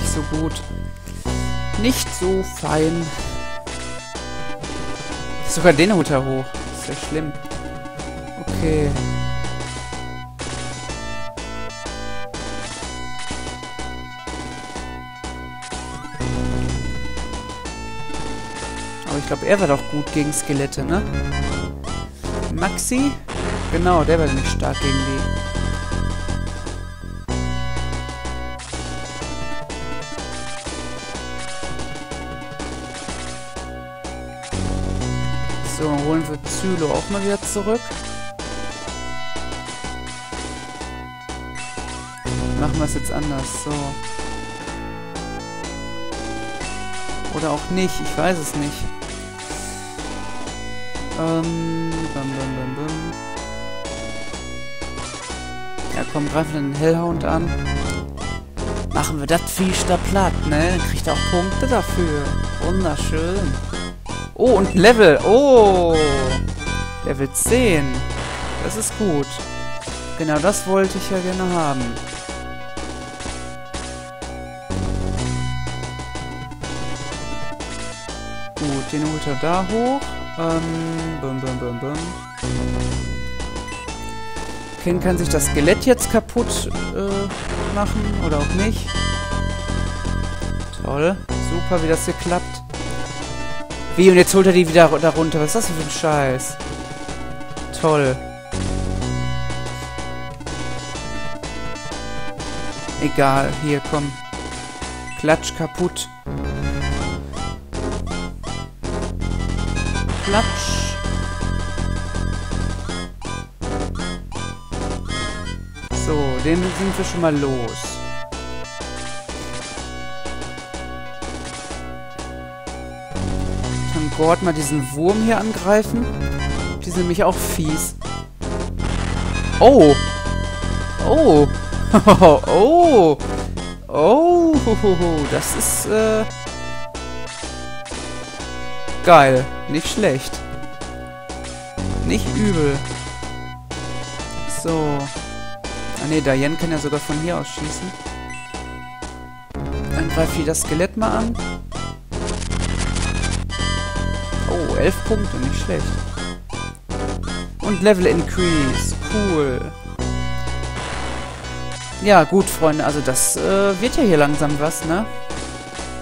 nicht so gut. Nicht so fein. Sogar den Hut hoch. Ist ja schlimm. Okay. Aber ich glaube, er war doch gut gegen Skelette, ne? Maxi? Genau, der war nämlich stark gegen die. So, holen wir Zylo auch mal wieder zurück. Machen wir es jetzt anders, so. Oder auch nicht, ich weiß es nicht. Ähm, bam, bam, bam, bam. Ja, komm, greifen wir den Hellhound an. Machen wir das Viech da platt, ne? Dann kriegt er auch Punkte dafür. Wunderschön. Oh, und Level. Oh. Level 10. Das ist gut. Genau, das wollte ich ja gerne haben. Gut, den holt er da hoch. Ähm, bum, bum, bum, bum. Ken kann sich das Skelett jetzt kaputt äh, machen oder auch nicht. Toll. Super, wie das hier klappt. Wie, und jetzt holt er die wieder da runter. Was ist das für ein Scheiß? Toll. Egal, hier, komm. Klatsch kaputt. Klatsch. So, den sind wir schon mal los. Gord mal diesen Wurm hier angreifen. Die sind nämlich auch fies. Oh! Oh! oh! Oh! Das ist, äh... Geil. Nicht schlecht. Nicht übel. So. Ah ne, Diane kann ja sogar von hier aus schießen. Dann greift hier das Skelett mal an. Oh, 11 Punkte, nicht schlecht. Und Level Increase. Cool. Ja, gut, Freunde. Also das äh, wird ja hier langsam was, ne?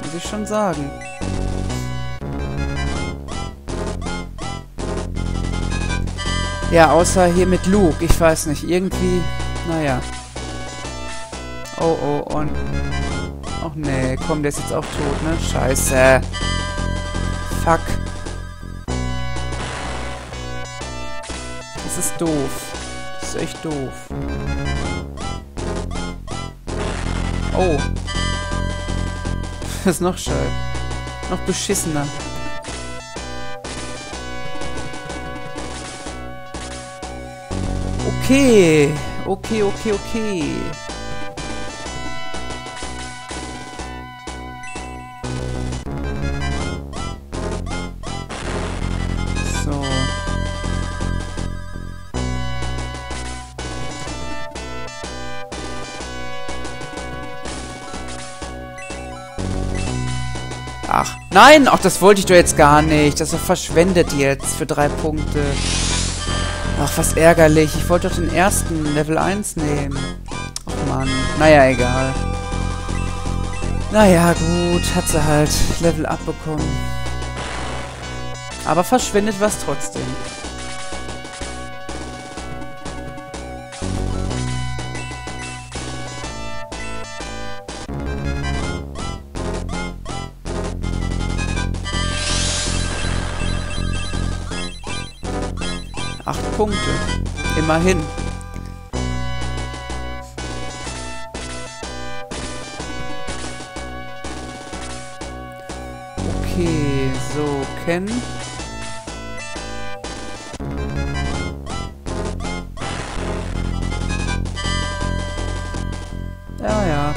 Muss ich schon sagen. Ja, außer hier mit Luke. Ich weiß nicht. Irgendwie... Naja. Oh, oh, und... Ach nee, komm, der ist jetzt auch tot, ne? Scheiße. Fuck. Das ist doof. Das ist echt doof. Oh. Das ist noch scheiße. Noch beschissener. Okay. Okay, okay, okay. Ach, nein! Ach, das wollte ich doch jetzt gar nicht. Das ist verschwendet jetzt für drei Punkte. Ach, was ärgerlich. Ich wollte doch den ersten Level 1 nehmen. Ach, Mann. Naja, egal. Naja, gut. Hat sie halt Level abbekommen. Aber verschwendet was trotzdem. Acht Punkte. Immerhin. Okay, so, Ken. Ja, ja.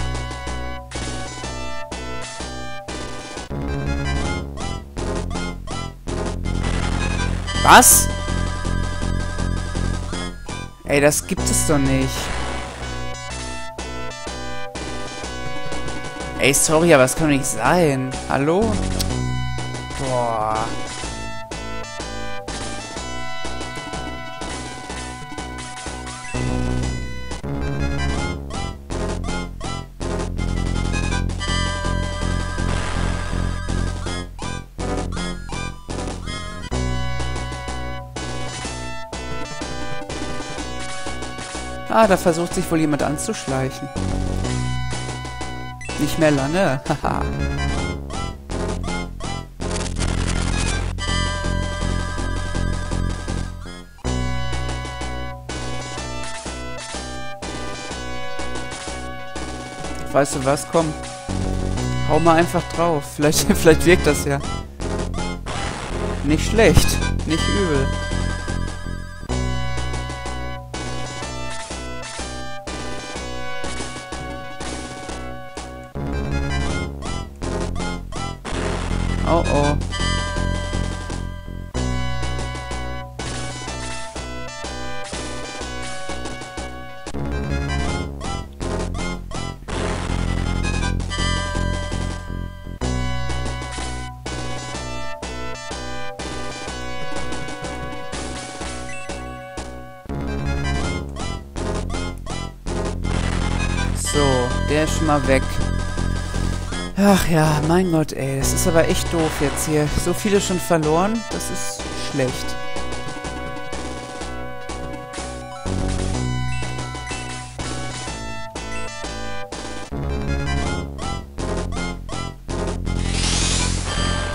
Was? Ey, das gibt es doch nicht. Ey, sorry, aber das kann doch nicht sein. Hallo? Boah. Ah, da versucht sich wohl jemand anzuschleichen. Nicht mehr lange. Haha. weißt du was, komm. Hau mal einfach drauf. Vielleicht, vielleicht wirkt das ja. Nicht schlecht. Nicht übel. Oh oh. So, der ist weg. Ach ja, mein Gott, ey. Das ist aber echt doof jetzt hier. So viele schon verloren. Das ist schlecht.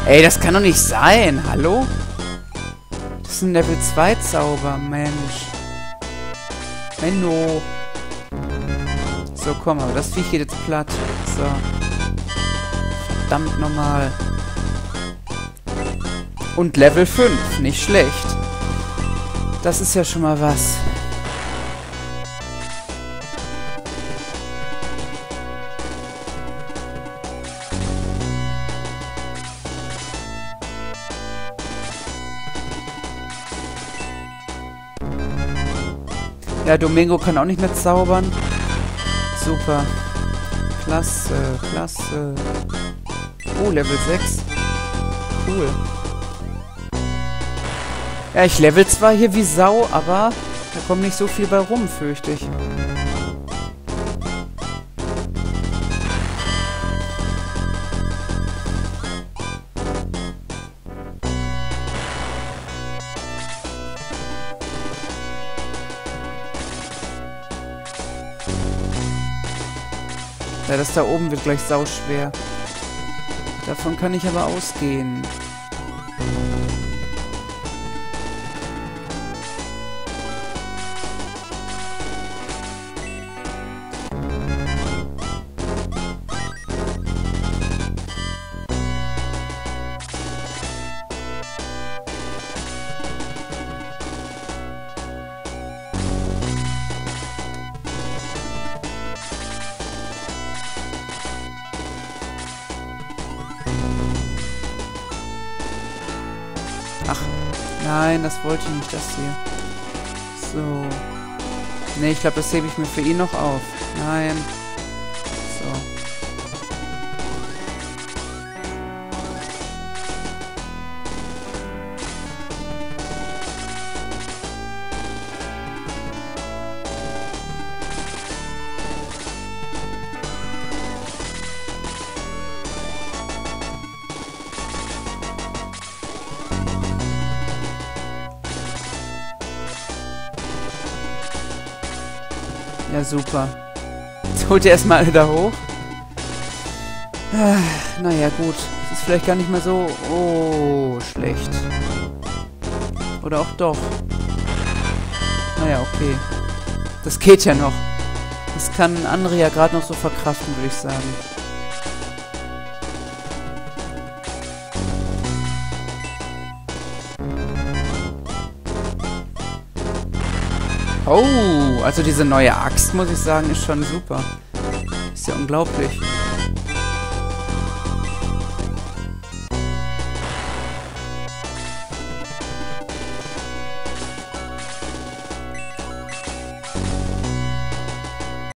Ey, das kann doch nicht sein. Hallo? Das ist ein Level 2 Zauber, Mensch. Menno. So, komm, aber das Viech geht jetzt platt. So verdammt nochmal. Und Level 5, nicht schlecht. Das ist ja schon mal was. Ja, Domingo kann auch nicht mehr zaubern. Super. Klasse, klasse. Oh, Level 6. Cool. Ja, ich level zwar hier wie Sau, aber da kommt nicht so viel bei rum, fürchte ich. Ja, das da oben wird gleich sauschwer. Davon kann ich aber ausgehen. Ach, nein, das wollte ich nicht, das hier. So. Ne, ich glaube, das hebe ich mir für ihn noch auf. Nein. Ja, super. Jetzt holt ihr erstmal alle da hoch. Ah, naja, gut. Das ist vielleicht gar nicht mehr so... Oh, schlecht. Oder auch doch. Naja, okay. Das geht ja noch. Das kann andere ja gerade noch so verkraften, würde ich sagen. Oh, also diese neue Axt, muss ich sagen, ist schon super. Ist ja unglaublich.